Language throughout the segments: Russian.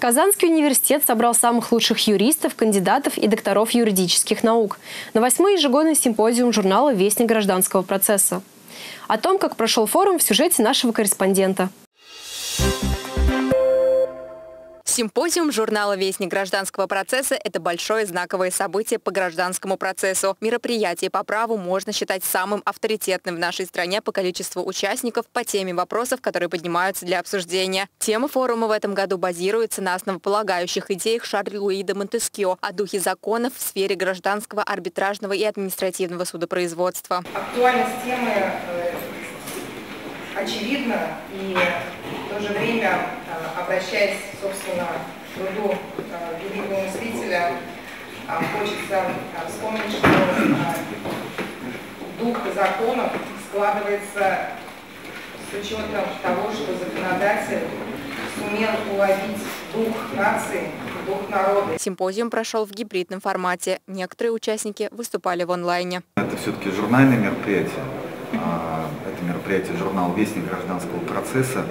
Казанский университет собрал самых лучших юристов, кандидатов и докторов юридических наук на восьмой ежегодный симпозиум журнала «Вестник гражданского процесса». О том, как прошел форум в сюжете нашего корреспондента. Симпозиум журнала «Вестник гражданского процесса» – это большое знаковое событие по гражданскому процессу. Мероприятие по праву можно считать самым авторитетным в нашей стране по количеству участников по теме вопросов, которые поднимаются для обсуждения. Тема форума в этом году базируется на основополагающих идеях Шарля Луида Монтескио о духе законов в сфере гражданского, арбитражного и административного судопроизводства. Актуальность темы э, очевидна и в то же время обращаясь, собственно, к труду э, великого мыслителя, а, хочется вспомнить, что дух законов складывается с учетом того, что законодатель сумел уловить дух нации, дух народа. Симпозиум прошел в гибридном формате. Некоторые участники выступали в онлайне. Это все-таки журнальное мероприятие. Это мероприятие журнал «Вестник гражданского процесса».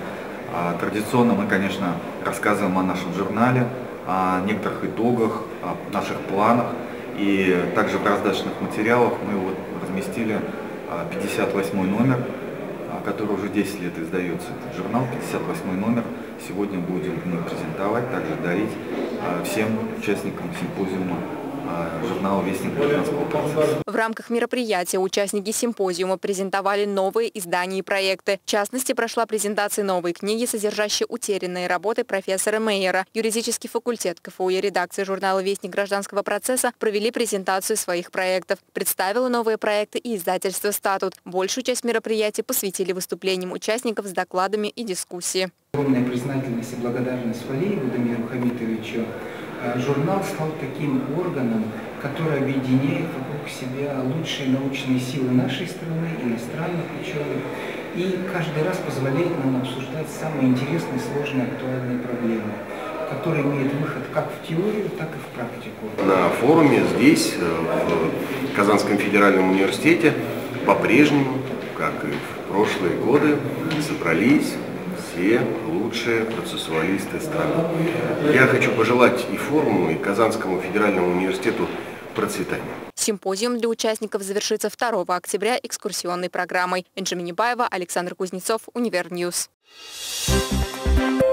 А, традиционно мы, конечно, рассказываем о нашем журнале, о некоторых итогах, о наших планах. И также в раздачных материалах мы вот разместили 58 а, номер, а, который уже 10 лет издается. Этот журнал, 58 номер, сегодня будем мы презентовать, также дарить всем участникам симпозиума журнала «Вестник гражданского процесса». В рамках мероприятия участники симпозиума презентовали новые издания и проекты. В частности, прошла презентация новой книги, содержащей утерянные работы профессора Мейера. Юридический факультет КФУ и редакция журнала «Вестник гражданского процесса» провели презентацию своих проектов. Представила новые проекты и издательство «Статут». Большую часть мероприятия посвятили выступлениям участников с докладами и дискуссии. Огромная признательность и благодарность Валерию Дамиру Хамитовичу журнал стал таким органом, который объединяет вокруг себя лучшие научные силы нашей страны, иностранных ученых, и каждый раз позволяет нам обсуждать самые интересные, сложные, актуальные проблемы которые имеют выход как в теорию, так и в практику. На форуме здесь, э, в Казанском федеральном университете, по-прежнему, как и в прошлые годы, собрались все лучшие процессуалисты страны. Я хочу пожелать и форуму, и Казанскому федеральному университету процветания. Симпозиум для участников завершится 2 октября экскурсионной программой. Энджи Минибаева, Александр Кузнецов, Univer News. Thank you.